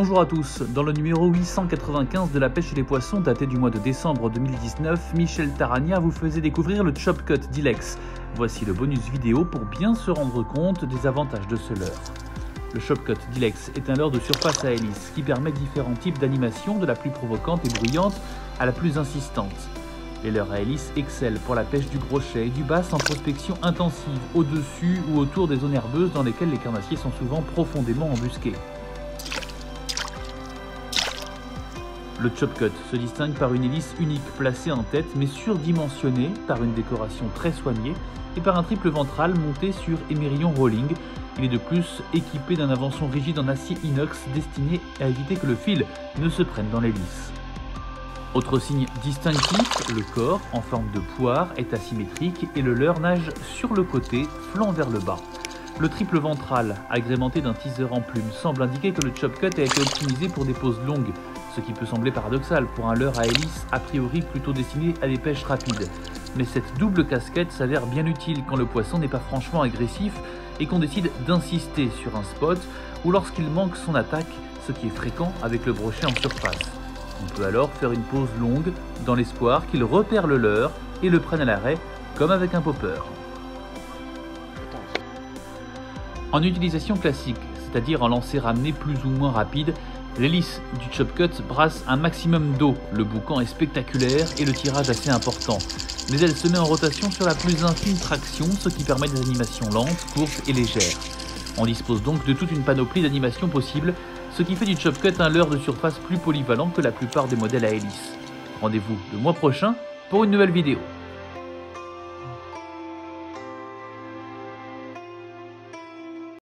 Bonjour à tous, dans le numéro 895 de la pêche et les poissons daté du mois de décembre 2019, Michel Tarania vous faisait découvrir le Chop Cut Dilex. Voici le bonus vidéo pour bien se rendre compte des avantages de ce leurre. Le Chop Cut Dilex est un leurre de surface à hélice qui permet différents types d'animation de la plus provocante et bruyante à la plus insistante. Les leurres à hélice excellent pour la pêche du brochet et du bass en prospection intensive au-dessus ou autour des zones herbeuses dans lesquelles les carnassiers sont souvent profondément embusqués. Le chop cut se distingue par une hélice unique placée en tête mais surdimensionnée par une décoration très soignée et par un triple ventral monté sur émerillon rolling. Il est de plus équipé d'un avançon rigide en acier inox destiné à éviter que le fil ne se prenne dans l'hélice. Autre signe distinctif, le corps en forme de poire est asymétrique et le leurre nage sur le côté, flanc vers le bas. Le triple ventral, agrémenté d'un teaser en plume, semble indiquer que le chop cut a été optimisé pour des pauses longues, ce qui peut sembler paradoxal pour un leurre à hélice a priori plutôt destiné à des pêches rapides. Mais cette double casquette s'avère bien utile quand le poisson n'est pas franchement agressif et qu'on décide d'insister sur un spot ou lorsqu'il manque son attaque, ce qui est fréquent avec le brochet en surface. On peut alors faire une pause longue dans l'espoir qu'il repère le leurre et le prenne à l'arrêt comme avec un popper. En utilisation classique, c'est-à-dire en lancer ramené plus ou moins rapide, l'hélice du chop cut brasse un maximum d'eau, le boucan est spectaculaire et le tirage assez important. Mais elle se met en rotation sur la plus infime traction, ce qui permet des animations lentes, courtes et légères. On dispose donc de toute une panoplie d'animations possibles, ce qui fait du chop cut un leurre de surface plus polyvalent que la plupart des modèles à hélice. Rendez-vous le mois prochain pour une nouvelle vidéo.